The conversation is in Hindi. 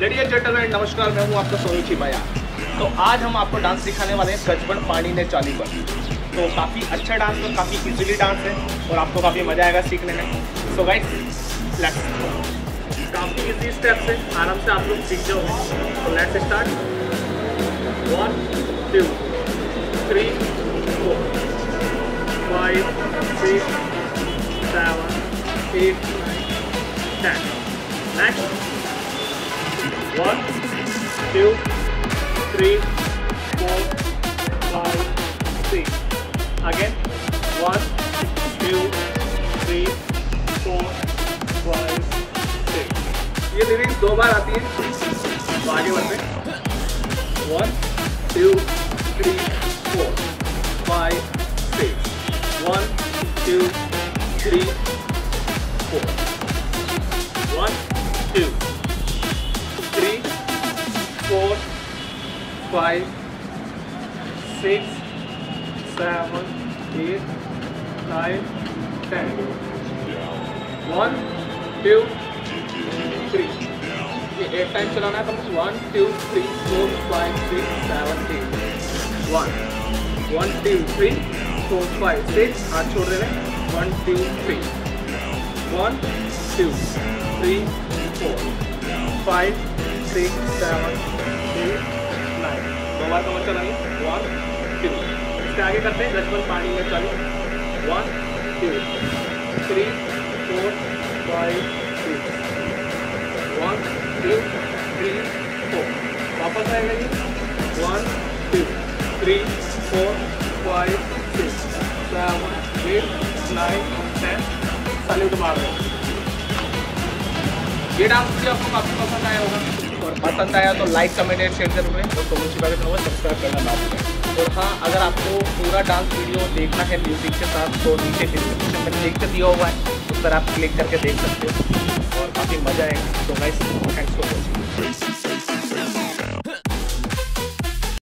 लेडीज़ जेंटलमैन नमस्कार, मैं हूँ आपका सोनी माया तो आज हम आपको डांस सिखाने वाले हैं कचबन पानी ने चाली पर। तो काफ़ी अच्छा डांस और काफ़ी इजीली डांस है और आपको काफ़ी मज़ा आएगा सीखने में। सो गाइस लेट्स काफ़ी इजी स्टेप्स है, आराम से आप लोग सीख जाओगे। तो let's start one two three four five six seven eight nine ten next One, two, three, four, five, six. Again. One, two, three, four, five, six. ये लिरिक्स दो बार आती है तो आगे बढ़ते one two three four five six one two three five, six, seven, eight, nine, ten. One, two, three. ये एट टाइम चलाना है तो one two three four five six seven eight one one two three four five six हाथ छोड़ देने one two three one two three four five six seven दो बार कवर चलाइए वन टू इसके आगे करते हैं लक्ष्मण पानी में चालू one two three four five six one two three four वापस आएगा जी one two three four five six seven eight nine ten salute मार दो ये डांस भी आपको काफ़ी पसंद आया होगा। और पसंद आया तो लाइक कमेंट एंड शेयर ज़रूर करें। और कमेंट बारे में सब्सक्राइब करना ना भूलें। और हाँ अगर आपको पूरा डांस वीडियो देखना है म्यूज़िक के साथ तो नीचे डिस्क्रिप्शन में लिंक दिया हुआ है, उस पर आप क्लिक करके देख सकते हो। और काफ़ी मज़ा आएगा। तो गाइस थैंक्स फॉर वॉचिंग